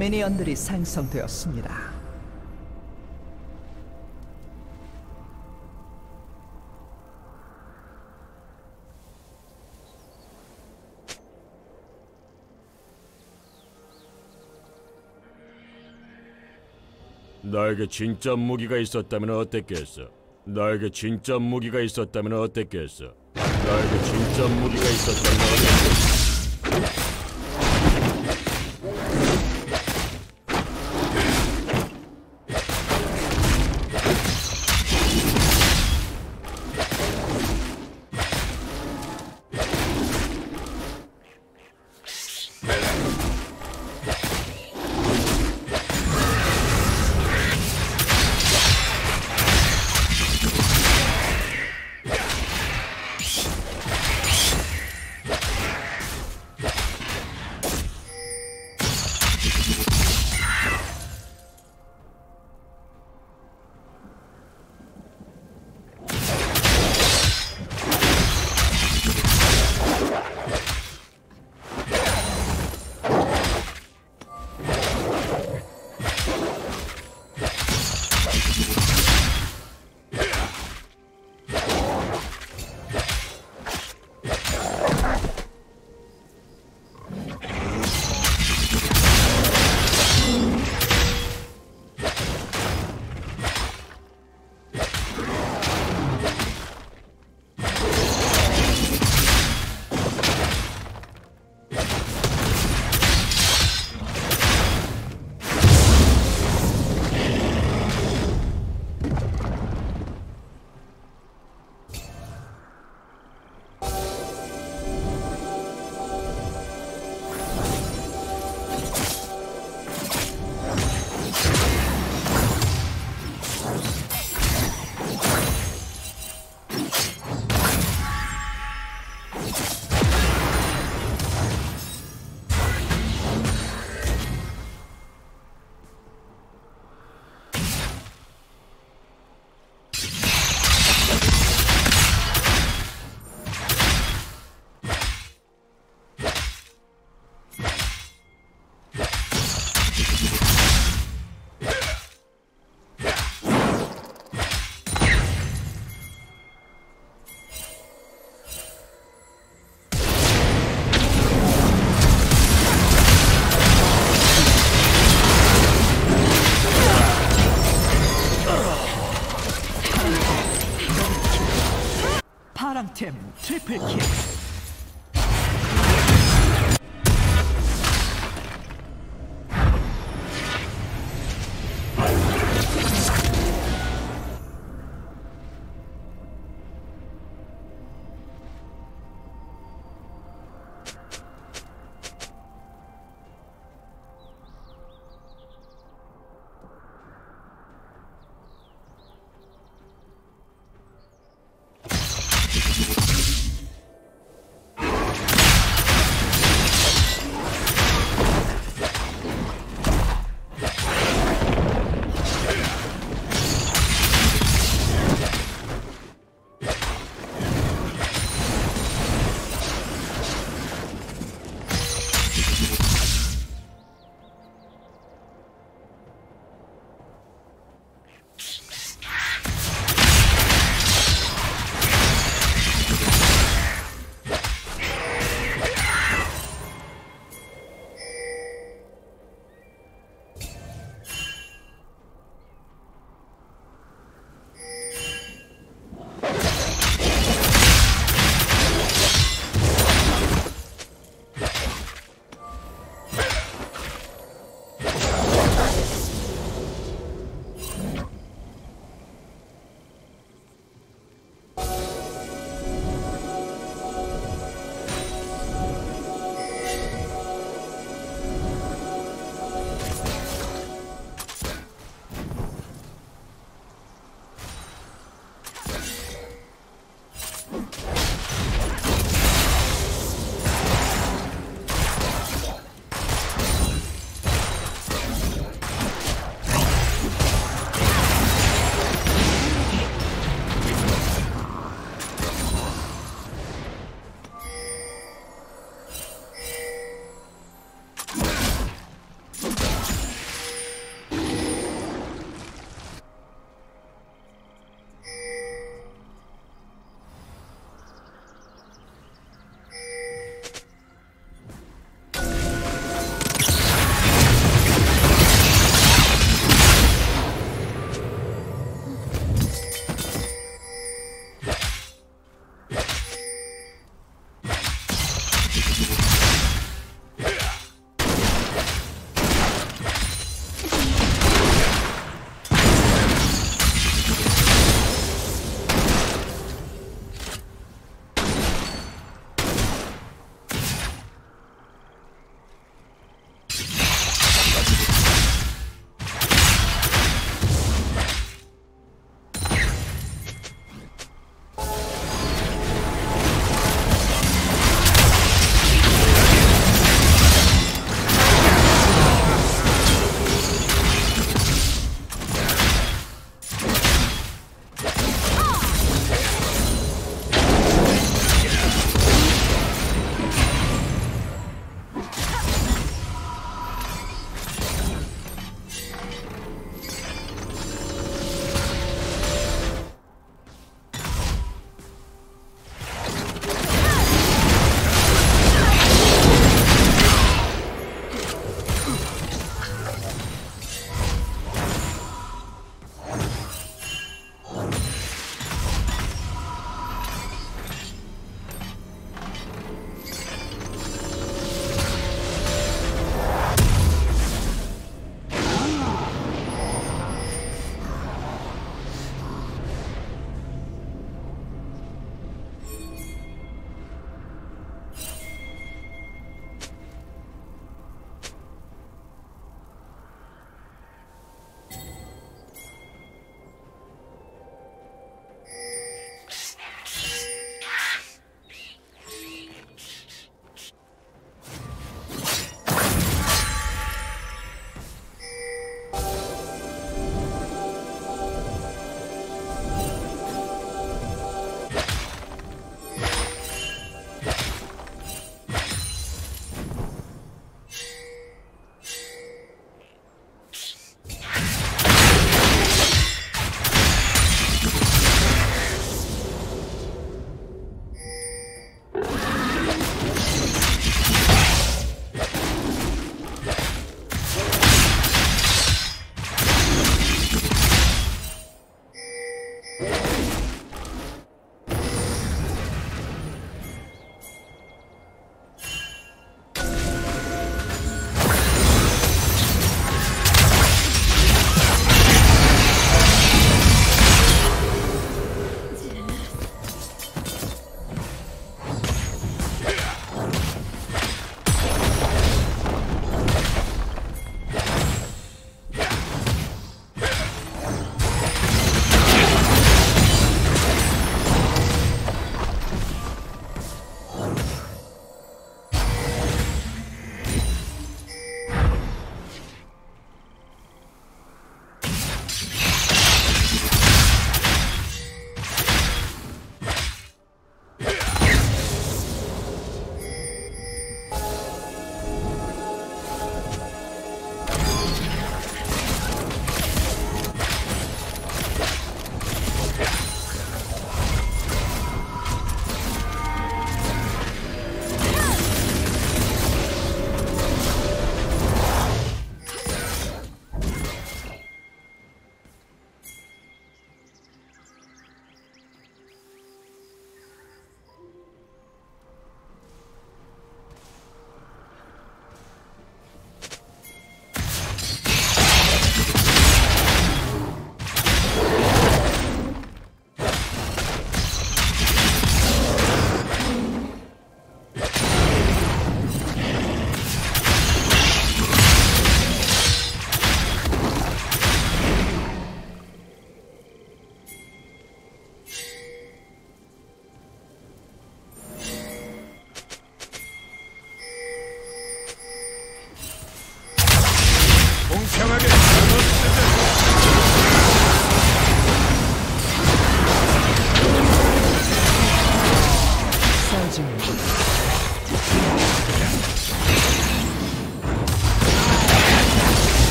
미니언들이 생성되었습니다. 나에게 진짜 무기가 있었다면 어땠겠어? 나에게 진짜 무기가 있었다면 어땠겠어? 나에게 진짜 무기가 있었다면 어땠겠어?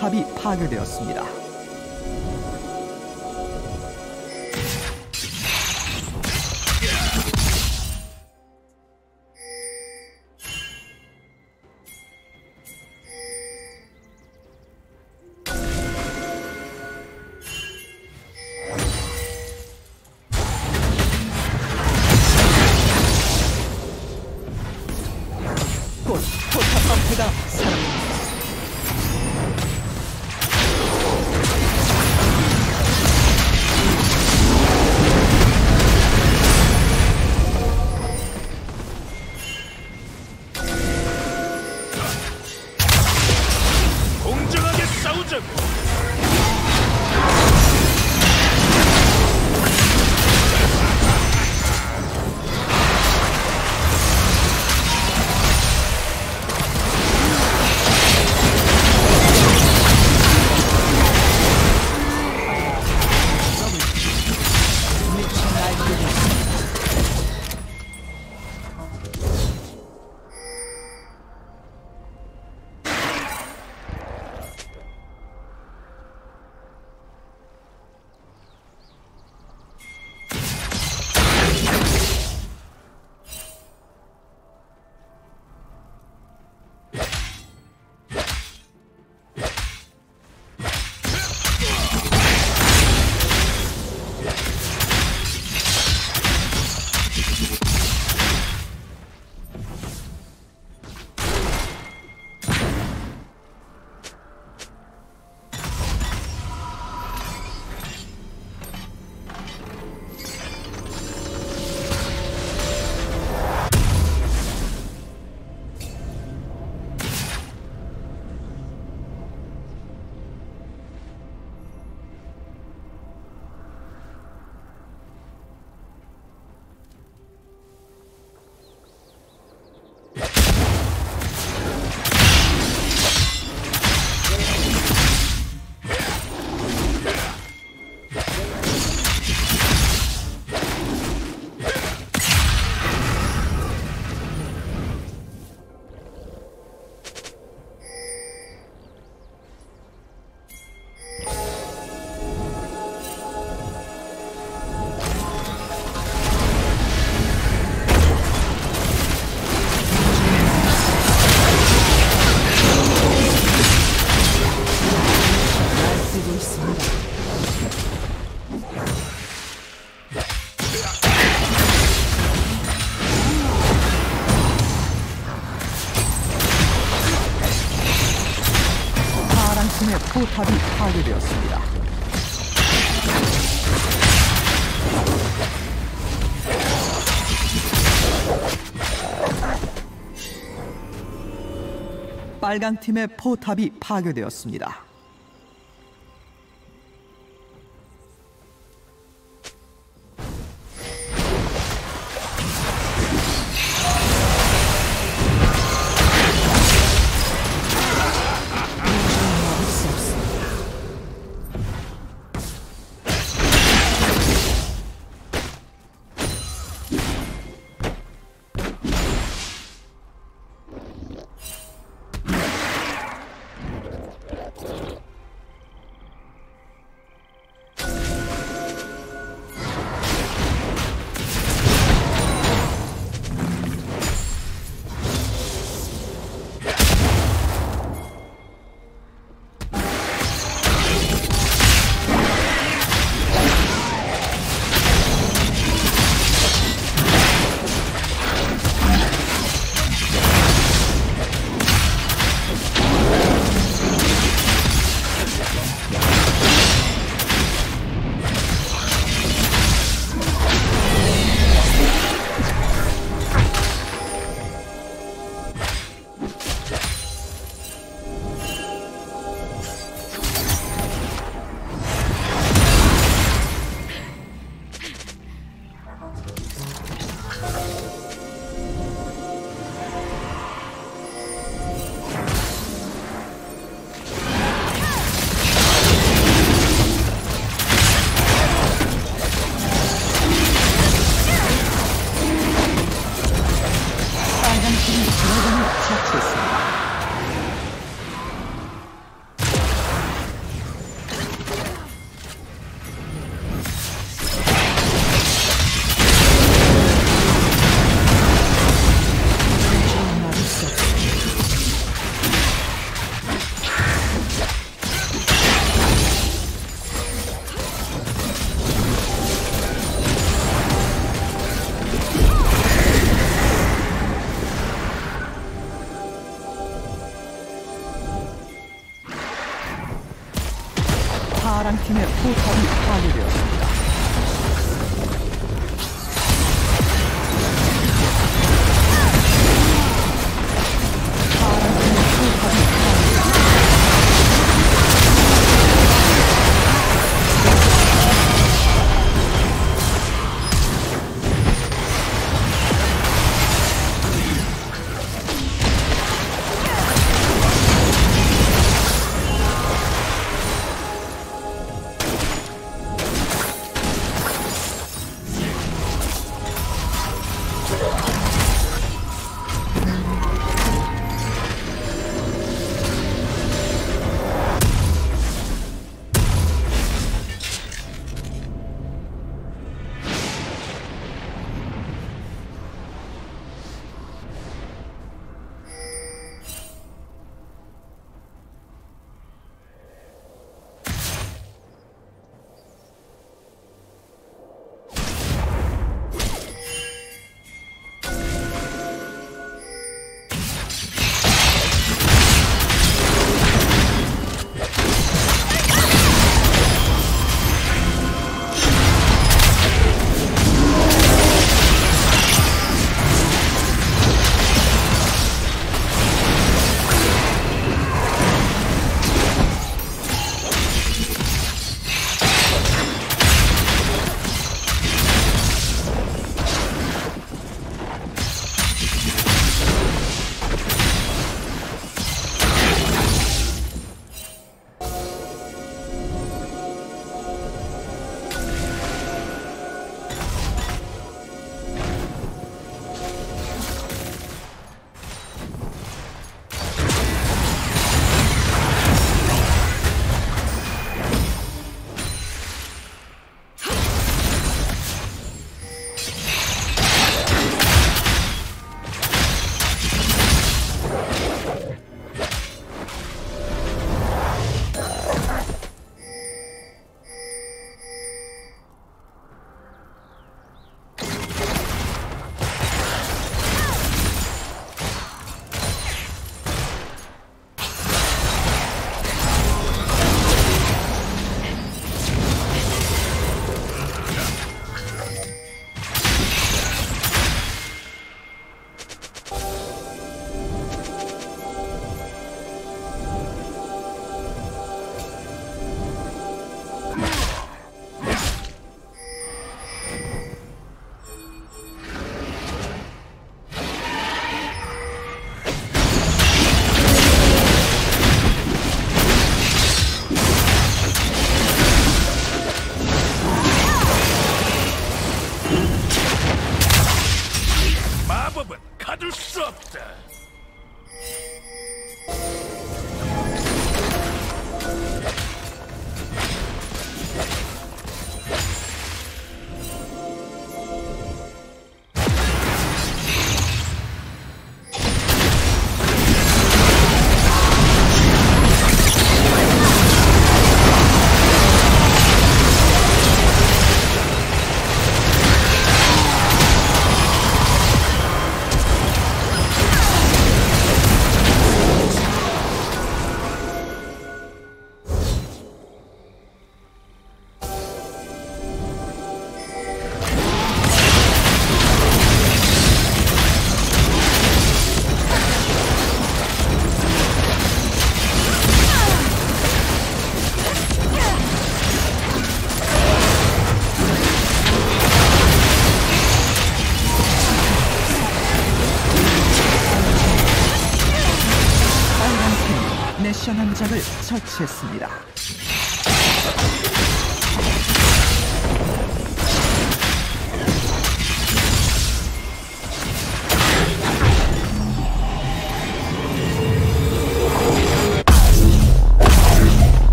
탑이 파괴되었습니다. 빨강팀의 포탑이 파괴되었습니다.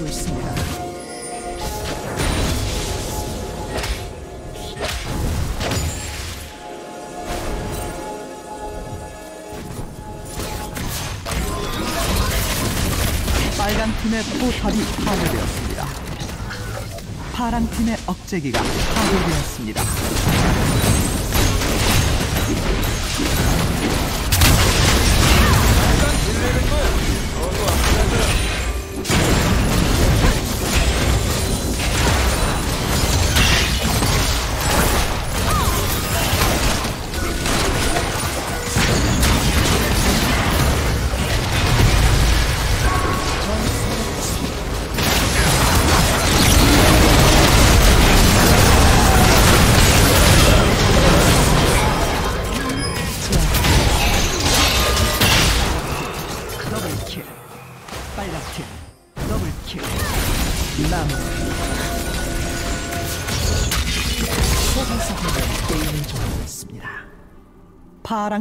파괴되고 있습니다. 빨간 팀의 포탑이 파괴되었습니다. 파란 팀의 억제기가 파괴되었습니다.